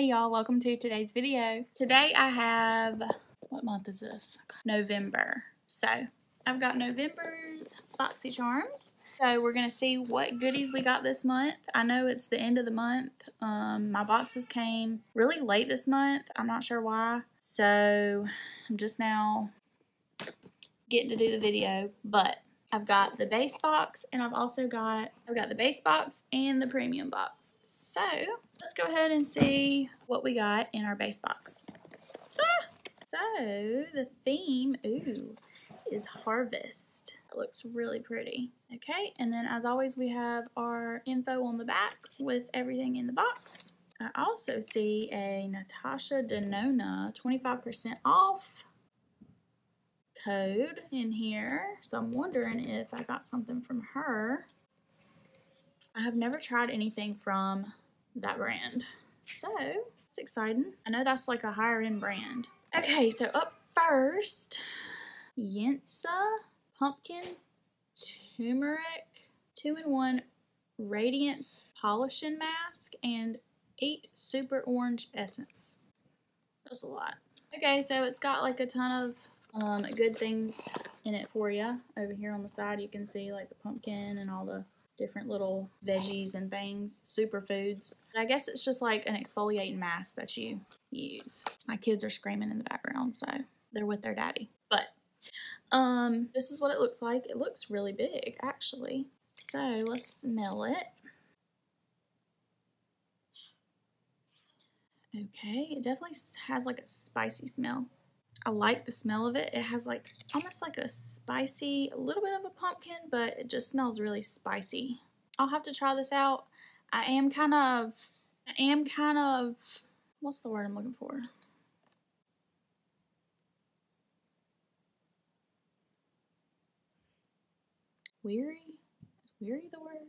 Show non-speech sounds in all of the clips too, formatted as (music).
Hey y'all, welcome to today's video. Today I have, what month is this? November. So I've got November's Boxy Charms. So we're to see what goodies we got this month. I know it's the end of the month. Um, my boxes came really late this month. I'm not sure why. So I'm just now getting to do the video. But I've got the base box and I've also got I've got the base box and the premium box. So let's go ahead and see what we got in our base box. Ah! So the theme, ooh, is harvest. It looks really pretty. Okay, and then as always we have our info on the back with everything in the box. I also see a Natasha Denona 25% off code in here. So I'm wondering if I got something from her. I have never tried anything from that brand. So it's exciting. I know that's like a higher end brand. Okay, so up first, Yensa Pumpkin Turmeric 2-in-1 Radiance Polishing Mask and 8 Super Orange Essence. That's a lot. Okay, so it's got like a ton of um, good things in it for you. Over here on the side, you can see like the pumpkin and all the different little veggies and things, superfoods. I guess it's just like an exfoliating mask that you use. My kids are screaming in the background, so they're with their daddy. But um, this is what it looks like. It looks really big, actually. So let's smell it. Okay, it definitely has like a spicy smell. I like the smell of it. It has like almost like a spicy, a little bit of a pumpkin, but it just smells really spicy. I'll have to try this out. I am kind of, I am kind of, what's the word I'm looking for? Weary? Is weary the word?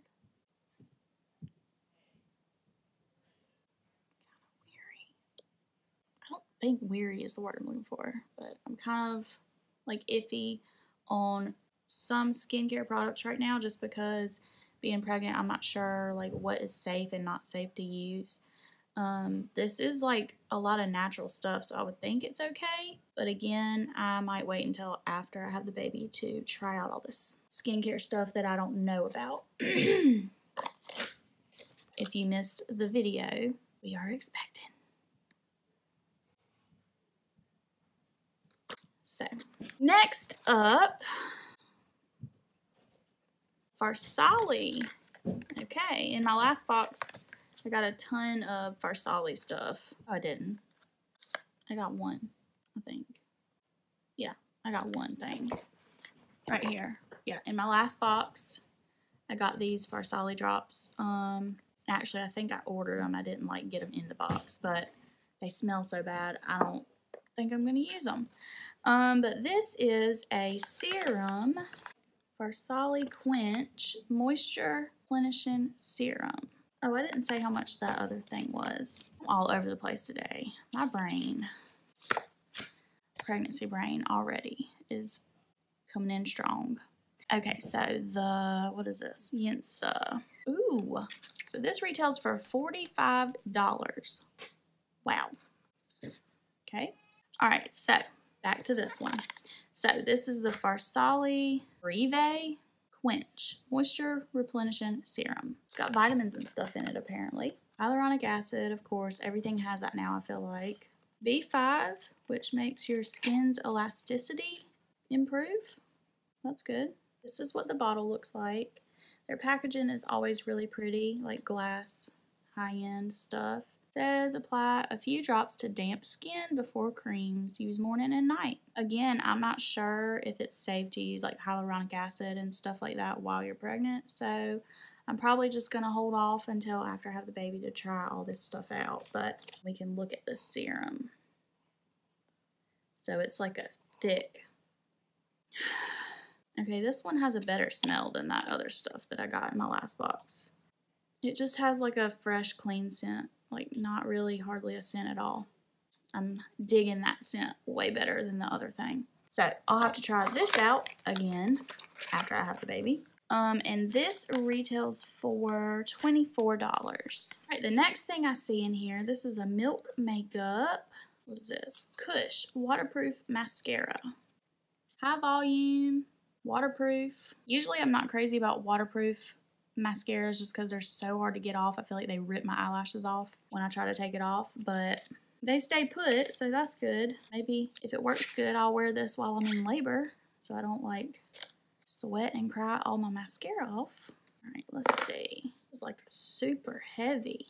Think weary is the word I'm looking for, but I'm kind of like iffy on some skincare products right now just because being pregnant, I'm not sure like what is safe and not safe to use. Um, this is like a lot of natural stuff, so I would think it's okay. But again, I might wait until after I have the baby to try out all this skincare stuff that I don't know about. (clears throat) if you missed the video, we are expecting. So, next up, Farsali. Okay, in my last box, I got a ton of Farsali stuff. Oh, I didn't. I got one, I think. Yeah, I got one thing right here. Yeah, in my last box, I got these Farsali drops. Um, actually, I think I ordered them. I didn't like get them in the box, but they smell so bad. I don't think I'm going to use them. Um, but this is a serum Farsali Quench Moisture Plenishing Serum. Oh, I didn't say how much that other thing was. I'm all over the place today. My brain, pregnancy brain already, is coming in strong. Okay, so the, what is this? Yensa. Ooh, so this retails for $45. Wow. Okay. All right, so back to this one. So this is the Farsali Privé Quench Moisture Replenishing Serum. It's got vitamins and stuff in it apparently. Hyaluronic acid, of course, everything has that now I feel like. B5, which makes your skin's elasticity improve. That's good. This is what the bottle looks like. Their packaging is always really pretty, like glass, high-end stuff says apply a few drops to damp skin before creams. Use morning and night. Again, I'm not sure if it's safe to use like hyaluronic acid and stuff like that while you're pregnant. So I'm probably just going to hold off until after I have the baby to try all this stuff out. But we can look at the serum. So it's like a thick. (sighs) Okay, this one has a better smell than that other stuff that I got in my last box. It just has like a fresh, clean scent. Like not really hardly a scent at all. I'm digging that scent way better than the other thing. So I'll have to try this out again after I have the baby. Um, and this retails for $24. All right, the next thing I see in here, this is a Milk Makeup. What is this? Kush Waterproof Mascara. High volume, waterproof. Usually I'm not crazy about waterproof mascaras just because they're so hard to get off. I feel like they rip my eyelashes off when I try to take it off, but they stay put, so that's good. Maybe if it works good, I'll wear this while I'm in labor so I don't like sweat and cry all my mascara off. All right, let's see. It's like super heavy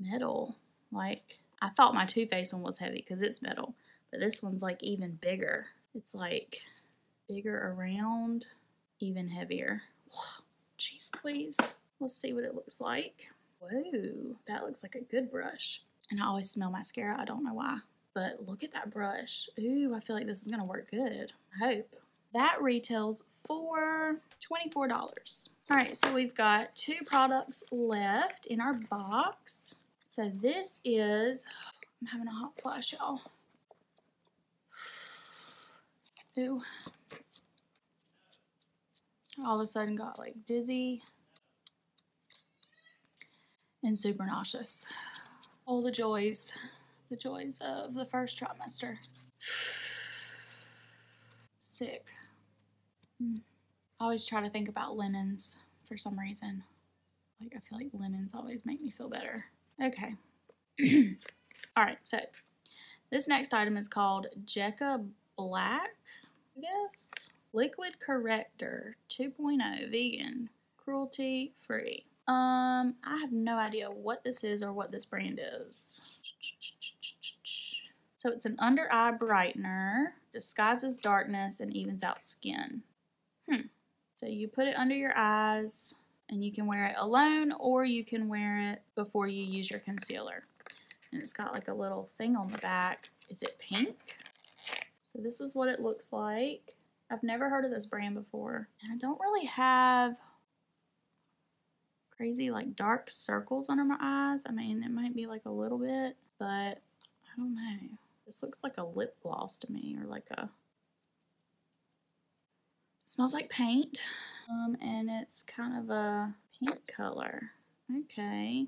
metal. Like, I thought my Too Faced one was heavy because it's metal, but this one's like even bigger. It's like bigger around, even heavier. Jeez please. Let's see what it looks like. Whoa, that looks like a good brush. And I always smell mascara. I don't know why. But look at that brush. Ooh, I feel like this is going to work good. I hope. That retails for $24. All right, so we've got two products left in our box. So this is, I'm having a hot flash, y'all. Ooh. All of a sudden got like dizzy and super nauseous. All the joys, the joys of the first trimester. (sighs) Sick. I always try to think about lemons for some reason. Like, I feel like lemons always make me feel better. Okay. (clears throat) All right, so this next item is called Jecca Blac, I guess. Liquid Corrector 2.0 vegan, cruelty free. Um, I have no idea what this is or what this brand is. So it's an under eye brightener, disguises darkness, and evens out skin. Hmm. So you put it under your eyes and you can wear it alone or you can wear it before you use your concealer. And it's got like a little thing on the back. Is it pink? So this is what it looks like. I've never heard of this brand before. And I don't really have crazy like dark circles under my eyes. I mean, it might be like a little bit, but I don't know. This looks like a lip gloss to me or like a smells like paint. Um, and it's kind of a pink color. Okay,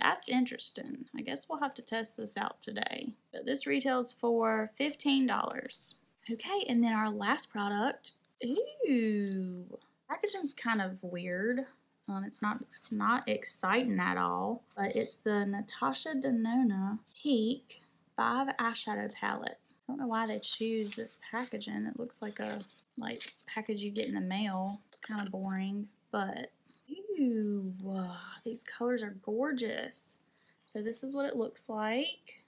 that's interesting. I guess we'll have to test this out today. But this retails for $15. Okay, and then our last product. Ooh, packaging's kind of weird. Um, it's not it's not exciting at all, but it's the Natasha Denona Peak 5 eyeshadow palette. I don't know why they choose this packaging. It looks like a like package you get in the mail. It's kind of boring, but ooh, these colors are gorgeous. So this is what it looks like.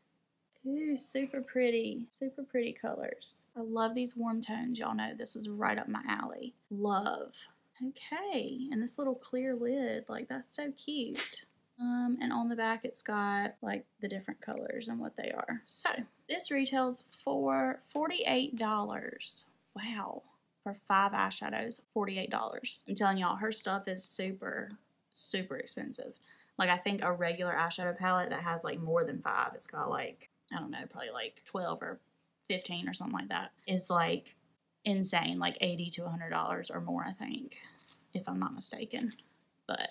Ooh, super pretty, super pretty colors. I love these warm tones. Y'all know this is right up my alley. Love. Okay, and this little clear lid, like that's so cute. Um, and on the back it's got like the different colors and what they are. So this retails for $48. Wow, for five eyeshadows, $48. I'm telling y'all, her stuff is super, super expensive. Like I think a regular eyeshadow palette that has like more than five, it's got like I don't know, probably like 12 or 15 or something like that, is like insane, like 80 to $100 or more, I think, if I'm not mistaken. But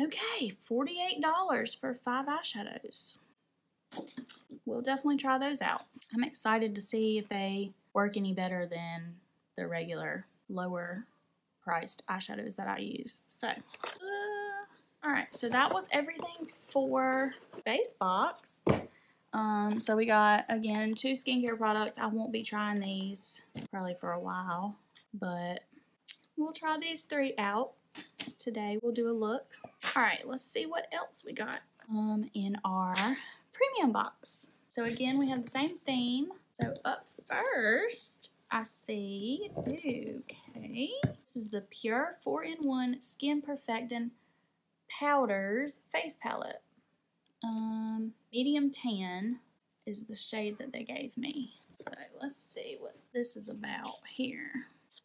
okay, $48 for five eyeshadows. We'll definitely try those out. I'm excited to see if they work any better than the regular lower priced eyeshadows that I use. So, uh, all right, so that was everything for base box. Um, so we got, again, two skincare products. I won't be trying these probably for a while, but we'll try these three out today. We'll do a look. All right, let's see what else we got um, in our premium box. So again, we have the same theme. So up first, I see, okay, this is the PUR 4-in-1 Skin Perfecting Powders Face Palette. Um, medium tan is the shade that they gave me. So let's see what this is about here.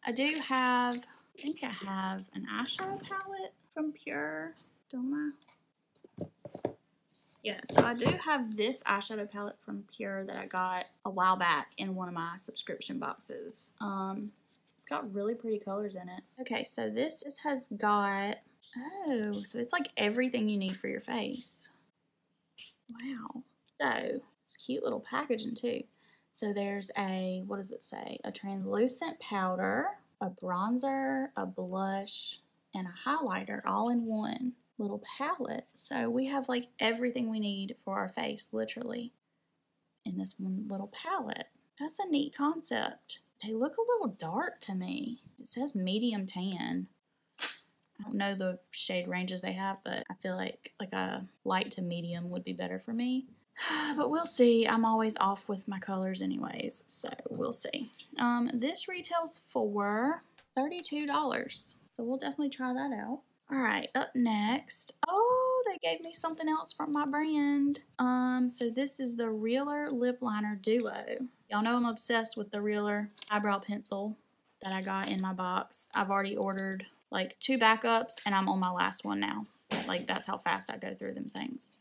I do have, I think I have an eyeshadow palette from PUR, don't I? Yeah, so I do have this eyeshadow palette from PUR that I got a while back in one of my subscription boxes. Um, It's got really pretty colors in it. Okay, so this, this has got, oh, so it's like everything you need for your face. Wow. So, it's cute little packaging too. So there's a, what does it say? A translucent powder, a bronzer, a blush, and a highlighter all in one little palette. So we have like everything we need for our face, literally, in this one little palette. That's a neat concept. They look a little dark to me. It says medium tan. I don't know the shade ranges they have, but I feel like like a light to medium would be better for me. (sighs) but we'll see. I'm always off with my colors anyways, so we'll see. Um, this retails for $32, so we'll definitely try that out. All right, up next. Oh, they gave me something else from my brand. Um, so this is the REALHER Lip Liner Duo. Y'all know I'm obsessed with the REALHER eyebrow pencil that I got in my box. I've already ordered like two backups and I'm on my last one now. Like that's how fast I go through them things.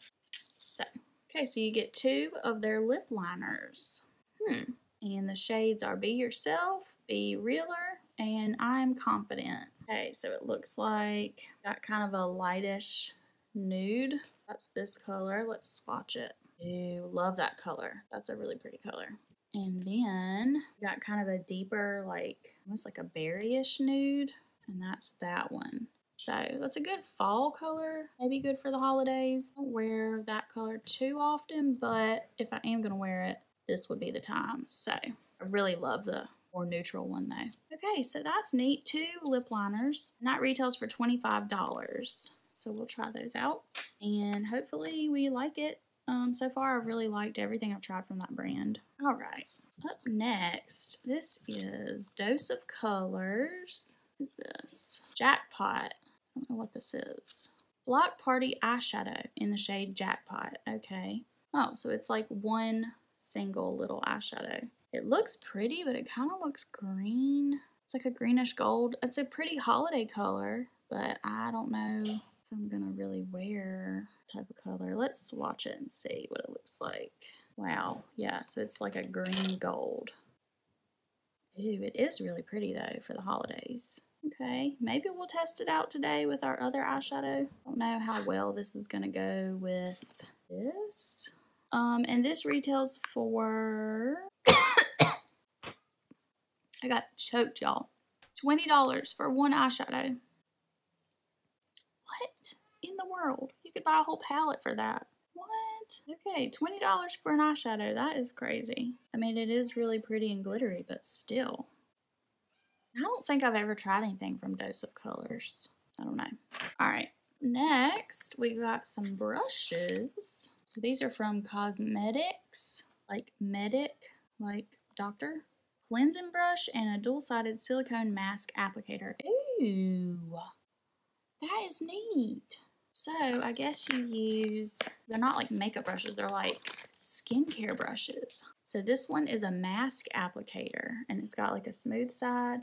So Okay, so you get two of their lip liners. Hmm. And the shades are Be Yourself, Be REALHER, and I'm Confident. Okay, so it looks like got kind of a lightish nude. That's this color. Let's swatch it. Ooh, love that color. That's a really pretty color. And then got kind of a deeper, like almost like a berryish nude, and that's that one. So that's a good fall color, maybe good for the holidays. I don't wear that color too often, but if I am to wear it, this would be the time. So I really love the more neutral one though. Okay, so that's neat. Two lip liners, and that retails for $25. So we'll try those out, and hopefully we like it. Um, so far, I've really liked everything I've tried from that brand. All right, up next, this is Dose of Colors. Is this? Jackpot I don't know what this is. Block Party eyeshadow in the shade Jackpot. Okay. Oh, so it's like one single little eyeshadow. It looks pretty, but it kind of looks green. It's like a greenish gold. It's a pretty holiday color, but I don't know if I'm going to really wear type of color. Let's swatch it and see what it looks like. Wow. Yeah, so it's like a green gold. Ooh, it is really pretty though for the holidays. Okay, maybe we'll test it out today with our other eyeshadow. I don't know how well this is going to go with this. Um, and this retails for... (coughs) I got choked, y'all. $20 for one eyeshadow. What in the world? You could buy a whole palette for that. What? Okay, $20 for an eyeshadow. That is crazy. I mean, it is really pretty and glittery, but still. I don't think I've ever tried anything from Dose of Colors. I don't know. All right, next we got some brushes. So these are from Cosmedix, like Medic, like doctor. Cleansing brush and a dual-sided silicone mask applicator. Ooh, that is neat. So I guess you use, they're not like makeup brushes, they're like skincare brushes. So this one is a mask applicator and it's got like a smooth side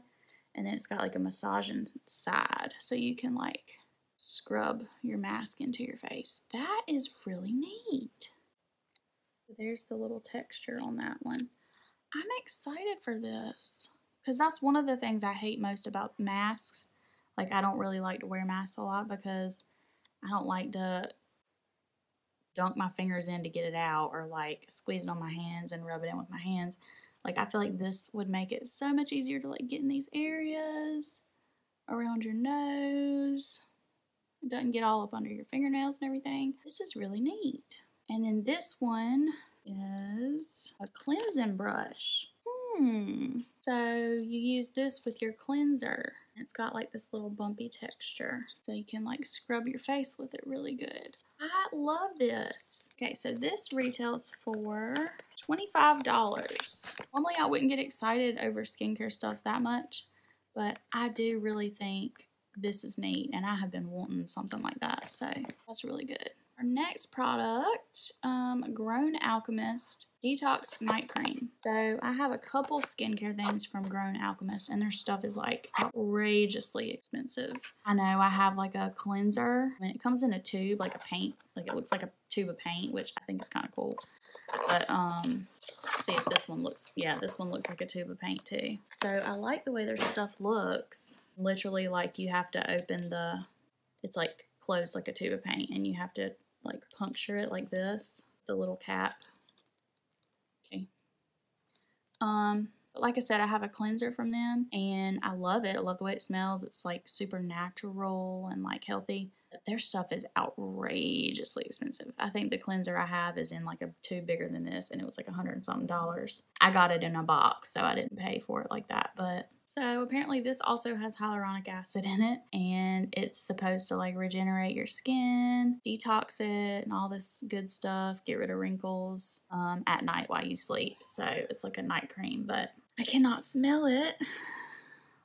and then it's got like a massaging side so you can like scrub your mask into your face. That is really neat. There's the little texture on that one. I'm excited for this because that's one of the things I hate most about masks. Like I don't really like to wear masks a lot because I don't like to dunk my fingers in to get it out or like squeeze it on my hands and rub it in with my hands. Like I feel like this would make it so much easier to like get in these areas around your nose. It doesn't get all up under your fingernails and everything. This is really neat. And then this one is a cleansing brush. Hmm. So you use this with your cleanser. It's got like this little bumpy texture. So you can like scrub your face with it really good. I love this. Okay, so this retails for $25. Normally I wouldn't get excited over skincare stuff that much, but I do really think this is neat and I have been wanting something like that, so that's really good. Our next product, um, Grown Alchemist Detox Night Cream. So I have a couple skincare things from Grown Alchemist and their stuff is like outrageously expensive. I know I have like a cleanser and it comes in a tube, like a paint, like it looks like a tube of paint, which I think is kind of cool. But um, see if this one looks, yeah, this one looks like a tube of paint too. So I like the way their stuff looks. Literally like you have to open the, it's like closed like a tube of paint and you have to like puncture it like this, the little cap. Okay. Um, but like I said, I have a cleanser from them and I love it. I love the way it smells. It's like super natural and like healthy their stuff is outrageously expensive. I think the cleanser I have is in like a tube bigger than this, and it was like a hundred and something dollars. I got it in a box, so I didn't pay for it like that. But so apparently, this also has hyaluronic acid in it, and it's supposed to like regenerate your skin, detox it, and all this good stuff, get rid of wrinkles um, at night while you sleep. So it's like a night cream, but I cannot smell it.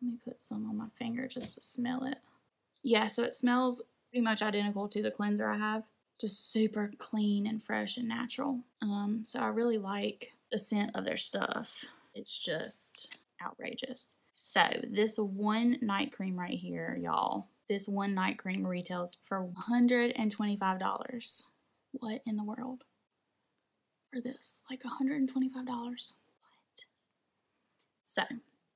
Let me put some on my finger just to smell it. Yeah, so it smells pretty much identical to the cleanser I have. Just super clean and fresh and natural. Um, so I really like the scent of their stuff. It's just outrageous. So this one night cream right here, y'all, this one night cream retails for $125. What in the world? For this, like $125. What? So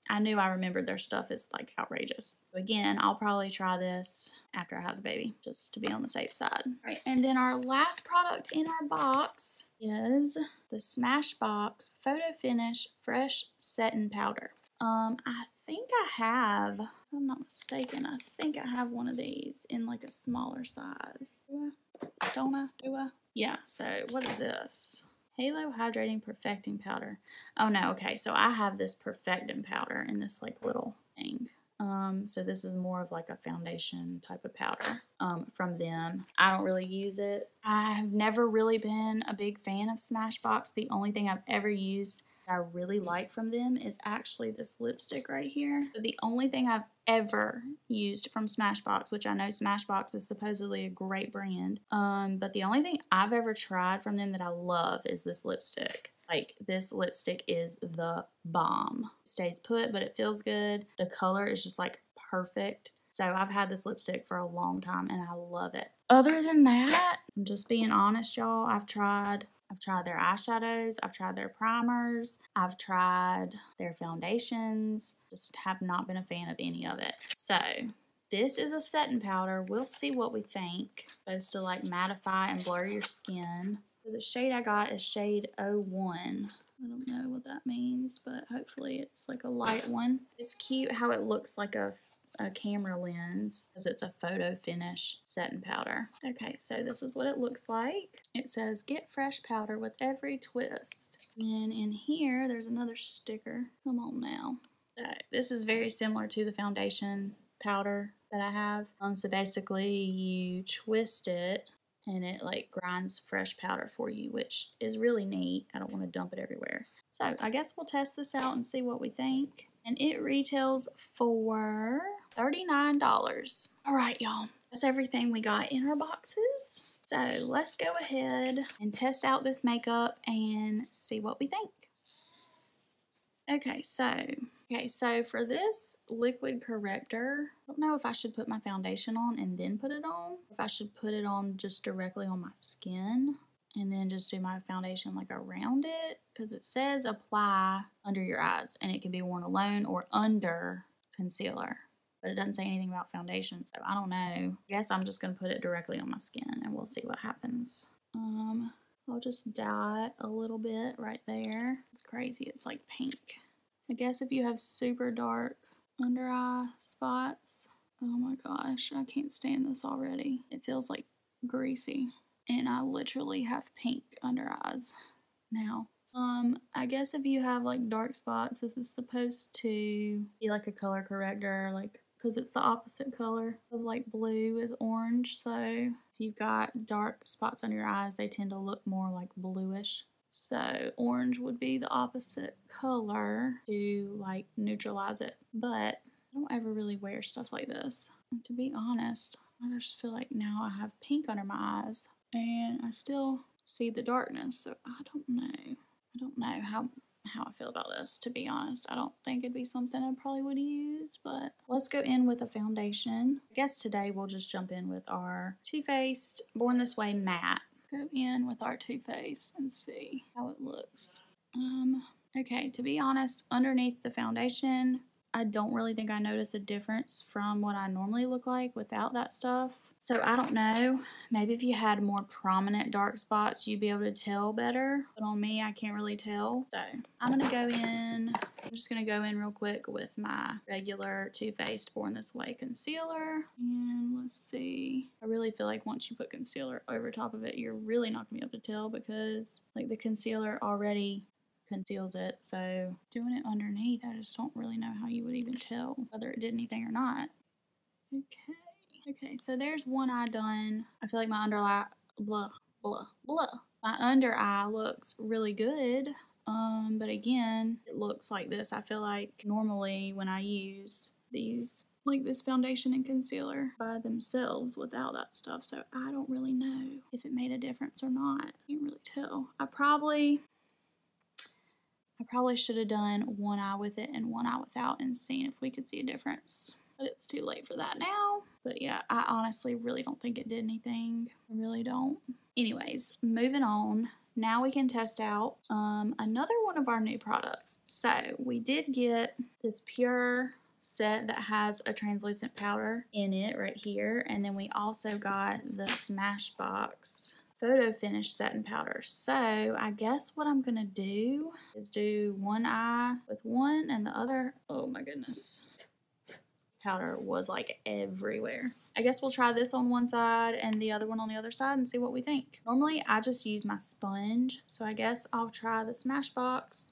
I knew I remembered their stuff is like outrageous. Again, I'll probably try this after I have the baby, just to be on the safe side. All right, and then our last product in our box is the Smashbox Photo Finish Fresh Setting Powder. Um, I think I have, I'm not mistaken, I think I have one of these in like a smaller size. Do I? Don't I? Do I? Yeah, so what is this? Halo Hydrating Perfecting Powder. Oh no, okay, so I have this perfecting powder in this like little thing. Um, so this is more of like a foundation type of powder um, from them. I don't really use it. I've never really been a big fan of Smashbox. The only thing I've ever used I really like from them is actually this lipstick right here. The only thing I've ever used from Smashbox, which I know Smashbox is supposedly a great brand, um, but the only thing I've ever tried from them that I love is this lipstick. Like this lipstick is the bomb. Stays put, but it feels good. The color is just like perfect. So I've had this lipstick for a long time and I love it. Other than that, I'm just being honest, y'all, I've tried I've tried their eyeshadows, I've tried their primers, I've tried their foundations, just have not been a fan of any of it. So, this is a setting powder. We'll see what we think. supposed to like mattify and blur your skin. So the shade I got is shade 01. I don't know what that means, but hopefully it's like a light one. It's cute how it looks like a a camera lens because it's a photo finish setting powder. Okay, so this is what it looks like. It says get fresh powder with every twist. And in here, there's another sticker. Come on now. So this is very similar to the foundation powder that I have. Um, so basically you twist it and it like grinds fresh powder for you, which is really neat. I don't want to dump it everywhere. So I guess we'll test this out and see what we think. And it retails for $39. All right, y'all. That's everything we got in our boxes. So let's go ahead and test out this makeup and see what we think. Okay, so okay, so for this liquid corrector, I don't know if I should put my foundation on and then put it on. If I should put it on just directly on my skin and then just do my foundation like around it because it says apply under your eyes and it can be worn alone or under concealer but it doesn't say anything about foundation, so I don't know. I guess I'm just going to put it directly on my skin and we'll see what happens. Um, I'll just dot a little bit right there. It's crazy, it's like pink. I guess if you have super dark under eye spots, oh my gosh, I can't stand this already. It feels like greasy. And I literally have pink under eyes now. Um, I guess if you have like dark spots, this is supposed to be like a color corrector, like because it's the opposite color of like blue is orange. So if you've got dark spots on your eyes, they tend to look more like bluish. So orange would be the opposite color to like neutralize it. But I don't ever really wear stuff like this. And to be honest, I just feel like now I have pink under my eyes and I still see the darkness. So I don't know. I don't know how how I feel about this, to be honest. I don't think it'd be something I probably would use, but let's go in with a foundation. I guess today we'll just jump in with our Too Faced Born This Way Matte. go in with our Too Faced and see how it looks. Um, okay, to be honest, underneath the foundation, I don't really think I notice a difference from what I normally look like without that stuff. So I don't know. Maybe if you had more prominent dark spots, you'd be able to tell better. But on me, I can't really tell. So I'm going to go in. I'm just going to go in real quick with my regular Too Faced Born This Way concealer. And let's see. I really feel like once you put concealer over top of it, you're really not going to be able to tell because like the concealer already conceals it. So doing it underneath, I just don't really know how you would even tell whether it did anything or not. Okay. Okay, so there's one eye done. I feel like my under eye, blah, blah, blah. My under eye looks really good. Um, but again, it looks like this. I feel like normally when I use these like this foundation and concealer by themselves without that stuff. So I don't really know if it made a difference or not. Can't really tell. I probably I probably should have done one eye with it and one eye without and seen if we could see a difference. But it's too late for that now. But yeah, I honestly really don't think it did anything. I really don't. Anyways, moving on. Now we can test out um, another one of our new products. So we did get this PUR set that has a translucent powder in it right here. And then we also got the Smashbox photo finish setting powder. So I guess what I'm to do is do one eye with one and the other. Oh my goodness. Powder was like everywhere. I guess we'll try this on one side and the other one on the other side and see what we think. Normally I just use my sponge. So I guess I'll try the Smashbox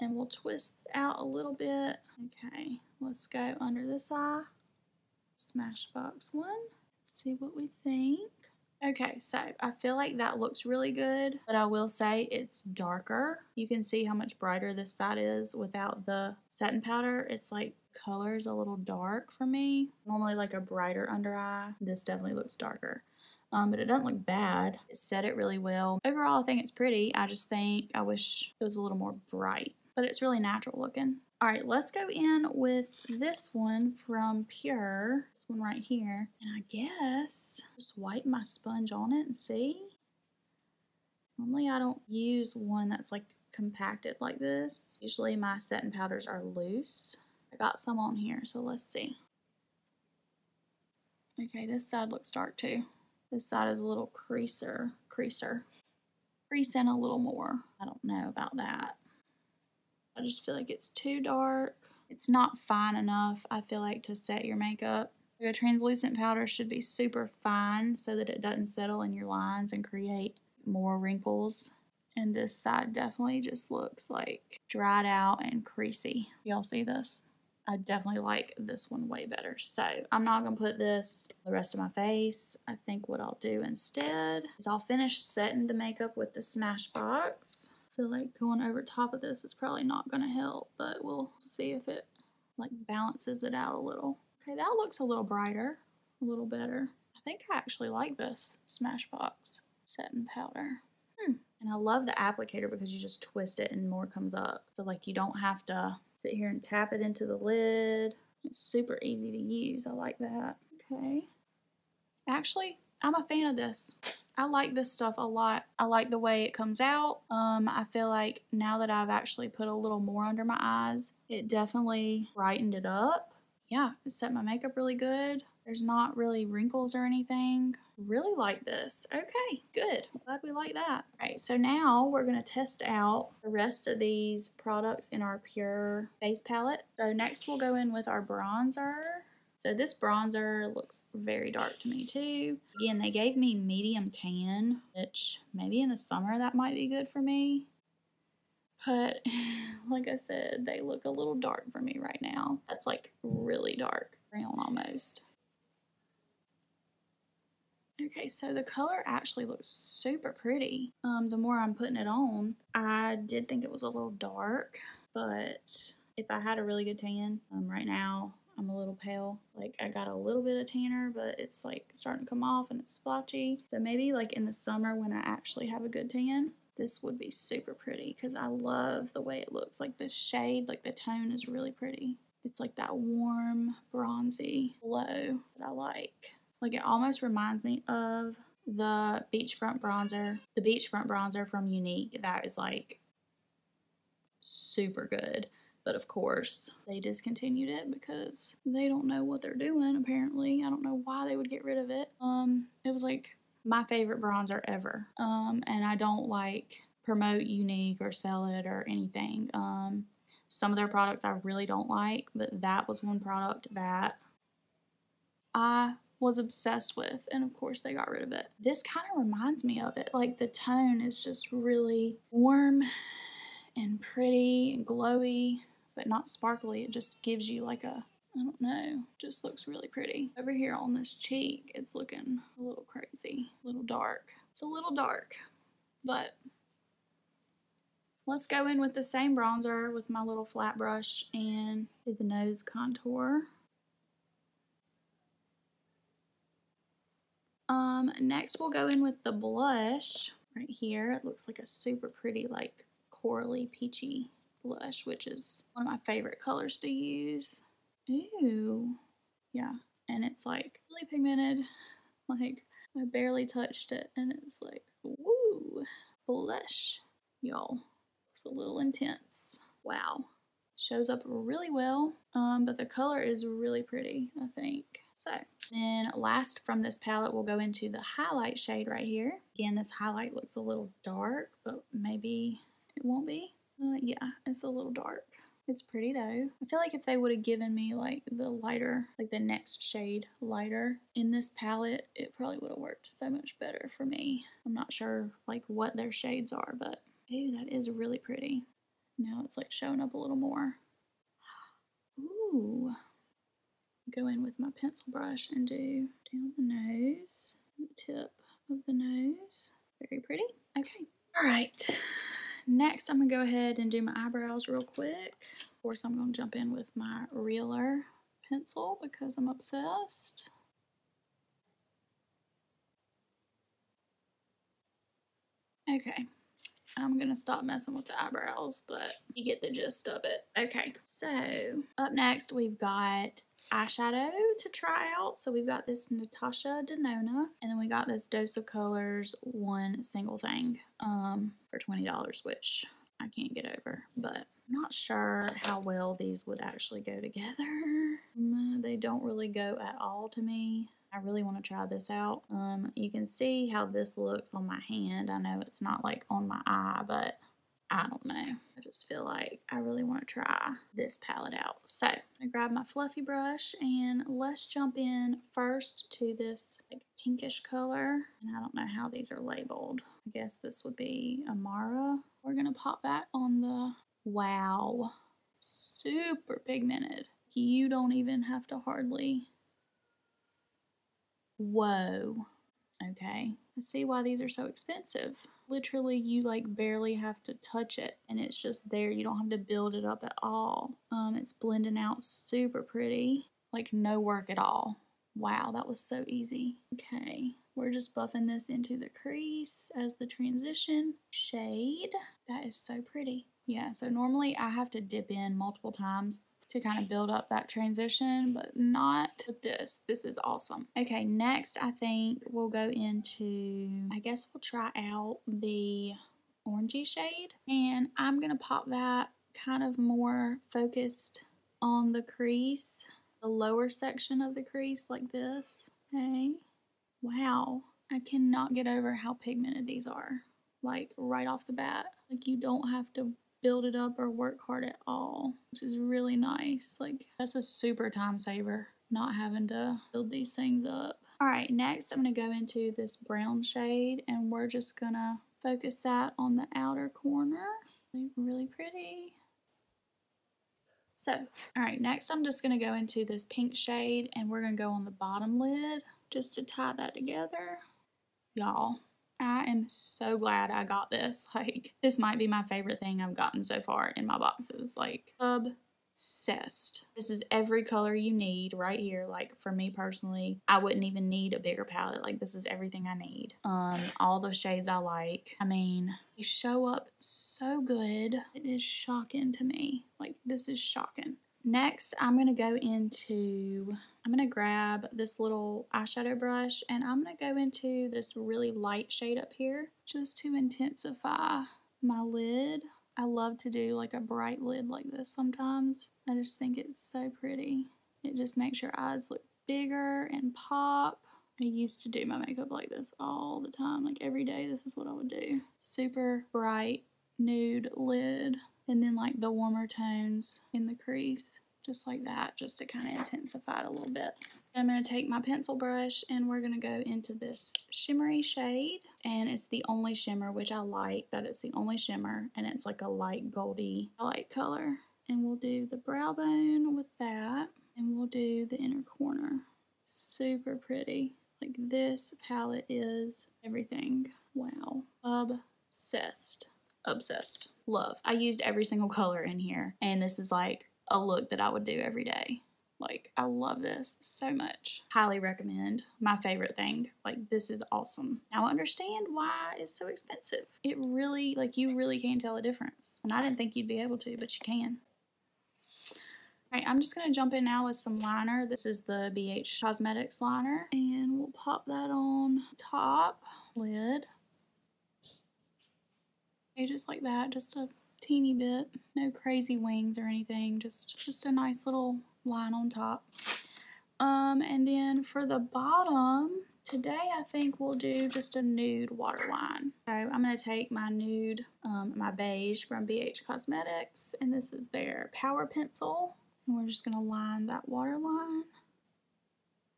and we'll twist out a little bit. Okay, let's go under this eye. Smashbox one. see what we think. Okay, so I feel like that looks really good, but I will say it's darker. You can see how much brighter this side is without the setting powder. It's like colors a little dark for me. Normally like a brighter under eye. This definitely looks darker. Um, but it doesn't look bad. It set it really well. Overall, I think it's pretty. I just think I wish it was a little more bright, but it's really natural looking. All right, let's go in with this one from PUR. This one right here. And I guess just wipe my sponge on it and see. Normally I don't use one that's like compacted like this. Usually my setting powders are loose. I got some on here, so let's see. Okay, this side looks dark too. This side is a little creaser, creaser. Crease in a little more. I don't know about that. I just feel like it's too dark. It's not fine enough, I feel like, to set your makeup. A translucent powder should be super fine so that it doesn't settle in your lines and create more wrinkles. And this side definitely just looks like dried out and creasy. Y'all see this? I definitely like this one way better. So I'm not going to put this the rest of my face. I think what I'll do instead is I'll finish setting the makeup with the Smashbox feel like going over top of this is probably not going to help, but we'll see if it like balances it out a little. Okay, that looks a little brighter, a little better. I think I actually like this Smashbox setting powder. Hmm. And I love the applicator because you just twist it and more comes up. So like you don't have to sit here and tap it into the lid. It's super easy to use. I like that. Okay. Actually, I'm a fan of this. I like this stuff a lot. I like the way it comes out. Um, I feel like now that I've actually put a little more under my eyes, it definitely brightened it up. Yeah, it set my makeup really good. There's not really wrinkles or anything. Really like this. Okay, good. Glad we like that. All right, so now we're going to test out the rest of these products in our PUR face palette. So next we'll go in with our bronzer. So this bronzer looks very dark to me too. Again, they gave me medium tan, which maybe in the summer that might be good for me. But (laughs) like I said, they look a little dark for me right now. That's like really dark, brown almost. Okay, so the color actually looks super pretty. Um, the more I'm putting it on, I did think it was a little dark, but if I had a really good tan um, right now, I'm a little pale. Like I got a little bit of tanner, but it's like starting to come off and it's splotchy. So maybe like in the summer when I actually have a good tan, this would be super pretty because I love the way it looks. Like the shade, like the tone is really pretty. It's like that warm, bronzy glow that I like. Like it almost reminds me of the beachfront bronzer, the beachfront bronzer from Younique that is like super good. But of course, they discontinued it because they don't know what they're doing, apparently. I don't know why they would get rid of it. Um, it was like my favorite bronzer ever. Um, and I don't like promote Younique or sell it or anything. Um, some of their products I really don't like, but that was one product that I was obsessed with, and of course they got rid of it. This kind of reminds me of it. Like the tone is just really warm and pretty and glowy, but not sparkly. It just gives you like a I don't know, just looks really pretty. Over here on this cheek, it's looking a little crazy, a little dark. It's a little dark, but let's go in with the same bronzer with my little flat brush and do the nose contour. Um, next we'll go in with the blush right here. It looks like a super pretty like corally peachy blush, which is one of my favorite colors to use. Ooh, yeah, and it's like really pigmented. Like I barely touched it, and it's like woo, blush, y'all. It's a little intense. Wow, shows up really well, um, but the color is really pretty, I think. So then last from this palette, we'll go into the highlight shade right here. Again, this highlight looks a little dark, but maybe it won't be. Uh, yeah, it's a little dark. It's pretty though. I feel like if they would have given me like the lighter, like the next shade lighter in this palette, it probably would have worked so much better for me. I'm not sure like what their shades are, but ooh, that is really pretty. Now it's like showing up a little more. (gasps) Ooh. Go in with my pencil brush and do down the nose, the tip of the nose. Very pretty. Okay. All right. Next, I'm going to go ahead and do my eyebrows real quick. Of course, I'm going to jump in with my REALHER pencil because I'm obsessed. Okay, I'm gonna stop messing with the eyebrows, but you get the gist of it. Okay, so up next we've got eyeshadow to try out. So we've got this Natasha Denona, and then we got this Dose of Colors one single thing um, for $20, which I can't get over, but I'm not sure how well these would actually go together. Mm, (laughs) they don't really go at all to me. I really want to try this out. Um, you can see how this looks on my hand. I know it's not like on my eye, but I don't know. I just feel like I really want to try this palette out. So I'm going to grab my fluffy brush and let's jump in first to this like pinkish color. And I don't know how these are labeled. I guess this would be Amara. We're going to pop that on the, wow, super pigmented. You don't even have to hardly, whoa, okay. I see why these are so expensive. Literally, you like barely have to touch it and it's just there. You don't have to build it up at all. Um, it's blending out super pretty, like no work at all. Wow, that was so easy. Okay, we're just buffing this into the crease as the transition shade. That is so pretty. Yeah, so normally I have to dip in multiple times to kind of build up that transition, but not with this. This is awesome. Okay, next I think we'll go into, I guess we'll try out the orangey shade. And I'm going to pop that kind of more focused on the crease, the lower section of the crease like this. Okay. Wow. I cannot get over how pigmented these are. Like right off the bat. Like you don't have to build it up or work hard at all, which is really nice. Like, that's a super time saver, not having to build these things up. All right, next I'm gonna go into this brown shade and we're just gonna focus that on the outer corner. Really pretty. So, all right, next I'm just gonna go into this pink shade and we're gonna go on the bottom lid just to tie that together. Y'all, I am so glad I got this. (laughs) Like, this might be my favorite thing I've gotten so far in my boxes. Like, obsessed. This is every color you need right here. Like, for me personally, I wouldn't even need a bigger palette. Like, this is everything I need. Um, all the shades I like. I mean, they show up so good. It is shocking to me. Like, this is shocking. Next, I'm going to go into I'm going to grab this little eyeshadow brush and I'm going to go into this really light shade up here just to intensify my lid. I love to do like a bright lid like this sometimes. I just think it's so pretty. It just makes your eyes look bigger and pop. I used to do my makeup like this all the time, like every day. This is what I would do. Super bright nude lid, and then like the warmer tones in the crease, just like that, just to kind of intensify it a little bit. I'm going to take my pencil brush and we're going to go into this shimmery shade, and it's the only shimmer, which I like that it's the only shimmer, and it's like a light goldy light color. And we'll do the brow bone with that, and we'll do the inner corner. Super pretty. Like this palette is everything. Wow. Obsessed. Obsessed. Love. I used every single color in here and this is like a look that I would do every day. Like, I love this so much. Highly recommend. My favorite thing. Like, this is awesome. Now I understand why it's so expensive. It really, like, you really can tell a difference. And I didn't think you'd be able to, but you can. All right, I'm just going to jump in now with some liner. This is the BH Cosmetics liner. And we'll pop that on top lid. Okay, just like that, just a teeny bit. No crazy wings or anything, just, just a nice little line on top. Um, and then for the bottom, today I think we'll do just a nude waterline. So I'm going to take my nude, um, my beige from BH Cosmetics, and this is their Power Pencil. And we're just going to line that waterline.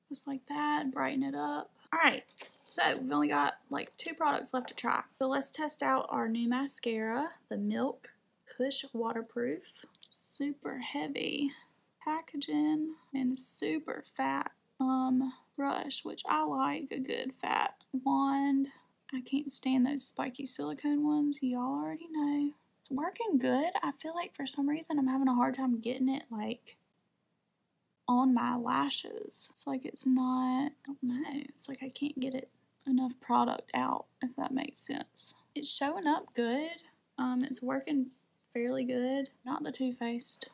Just like that, brighten it up. Alright, so we've only got like two products left to try. So let's test out our new mascara, the Milk Kush Waterproof. Super heavy packaging and super fat um brush, which I like a good fat wand. I can't stand those spiky silicone ones. Y'all already know. It's working good. I feel like for some reason I'm having a hard time getting it like on my lashes. It's like it's not, I don't know. It's like I can't get it enough product out, if that makes sense. It's showing up good. Um, it's working fairly good. Not the Too Faced,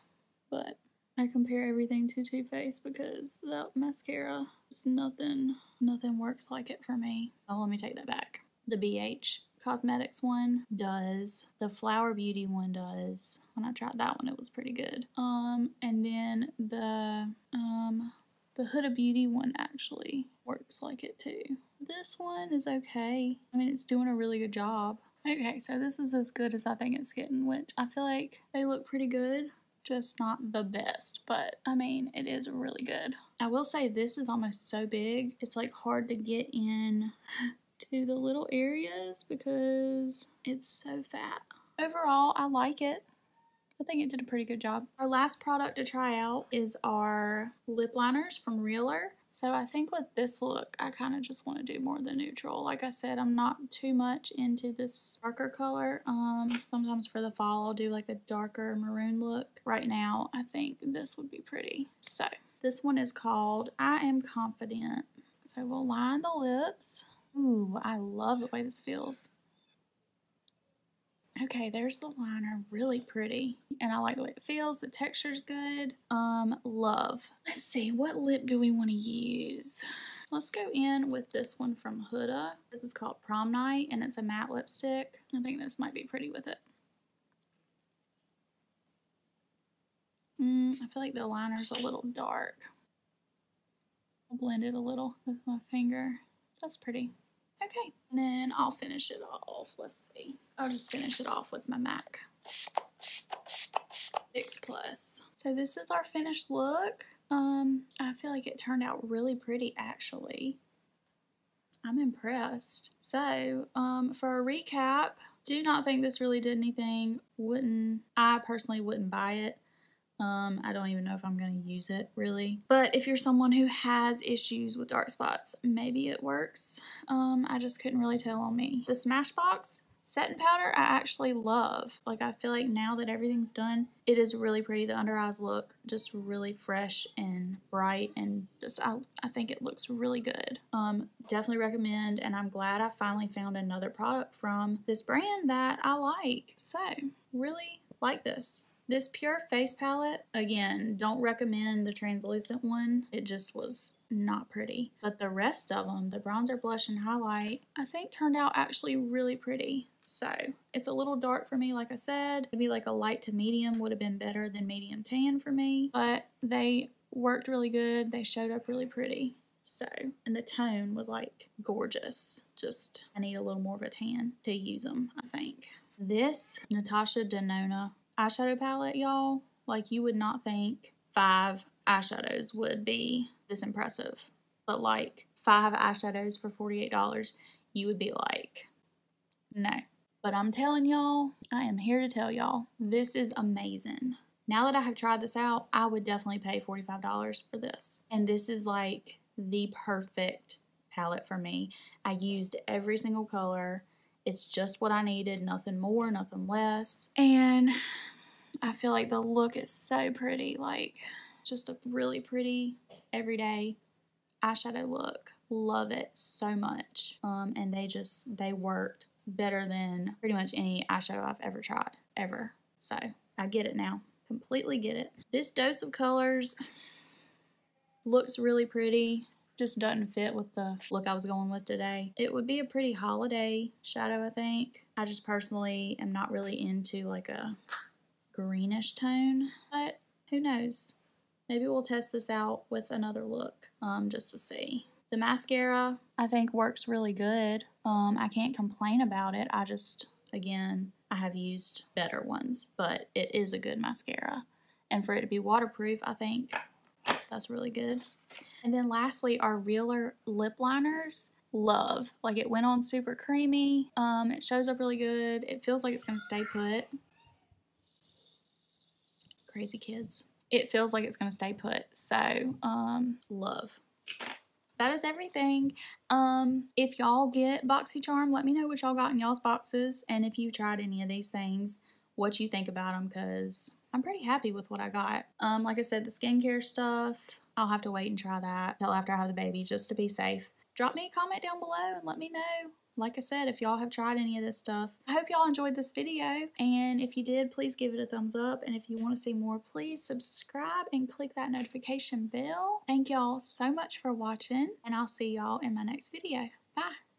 but I compare everything to Too Faced because that mascara is nothing, nothing works like it for me. Oh, let me take that back. The BH Cosmetics one does. The Flower Beauty one does. When I tried that one, it was pretty good. Um, and then the um, the Huda Beauty one actually works like it too. This one is okay. I mean, it's doing a really good job. Okay, so this is as good as I think it's getting, which I feel like they look pretty good just not the best, but I mean, it is really good. I will say this is almost so big, it's like hard to get in (laughs) to the little areas because it's so fat. Overall, I like it. I think it did a pretty good job. Our last product to try out is our lip liners from REALHER. So I think with this look, I kind of just want to do more of the neutral. Like I said, I'm not too much into this darker color. Um, sometimes for the fall, I'll do like a darker maroon look. Right now, I think this would be pretty. So this one is called I Am Confident. So we'll line the lips. Ooh, I love the way this feels. Okay, there's the liner, really pretty. And I like the way it feels, the texture's good. Um, love. Let's see, what lip do we want to use? Let's go in with this one from Huda. This is called Prom Night, and it's a matte lipstick. I think this might be pretty with it. Mm, I feel like the liner's a little dark. I'll blend it a little with my finger. That's pretty. Okay, and then I'll finish it off. Let's see. I'll just finish it off with my MAC Fix Plus. So this is our finished look. Um, I feel like it turned out really pretty actually. I'm impressed. So, um, for a recap, do not think this really did anything. Wouldn't, I personally wouldn't buy it. Um, I don't even know if I'm going to use it really. But if you're someone who has issues with dark spots, maybe it works. Um, I just couldn't really tell on me. The Smashbox setting powder I actually love. Like I feel like now that everything's done, it is really pretty. The under eyes look just really fresh and bright and just I, I think it looks really good. Um, definitely recommend and I'm glad I finally found another product from this brand that I like. So really like this. This PUR Face palette, again, don't recommend the translucent one. It just was not pretty. But the rest of them, the bronzer, blush, and highlight, I think turned out actually really pretty. So it's a little dark for me, like I said. Maybe like a light to medium would have been better than medium tan for me. But they worked really good. They showed up really pretty. So, and the tone was like gorgeous. Just, I need a little more of a tan to use them, I think. This Natasha Denona eyeshadow palette, y'all, like you would not think five eyeshadows would be this impressive. But like five eyeshadows for $48, you would be like, no. But I'm telling y'all, I am here to tell y'all, this is amazing. Now that I have tried this out, I would definitely pay $45 for this. And this is like the perfect palette for me. I used every single color. It's just what I needed, nothing more, nothing less. And I feel like the look is so pretty, like just a really pretty everyday eyeshadow look. Love it so much. Um, and they just, they worked better than pretty much any eyeshadow I've ever tried, ever. So I get it now. Completely get it. This dose of colors looks really pretty just doesn't fit with the look I was going with today. It would be a pretty holiday shadow, I think. I just personally am not really into like a greenish tone, but who knows? Maybe we'll test this out with another look um, just to see. The mascara, I think, works really good. Um, I can't complain about it. I just, again, I have used better ones, but it is a good mascara. And for it to be waterproof, I think that's really good. And then lastly, our REALHER lip liners. Love. Like it went on super creamy. Um, it shows up really good. It feels like it's going to stay put. Crazy kids. It feels like it's going to stay put. So, um, love that is everything. Um, if y'all get BoxyCharm, let me know what y'all got in y'all's boxes. And if you tried any of these things, what you think about them because I'm pretty happy with what I got. Um, like I said, the skincare stuff, I'll have to wait and try that until after I have the baby just to be safe. Drop me a comment down below and let me know like I said, if y'all have tried any of this stuff. I hope y'all enjoyed this video, and if you did, please give it a thumbs up, and if you want to see more, please subscribe and click that notification bell. Thank y'all so much for watching, and I'll see y'all in my next video. Bye!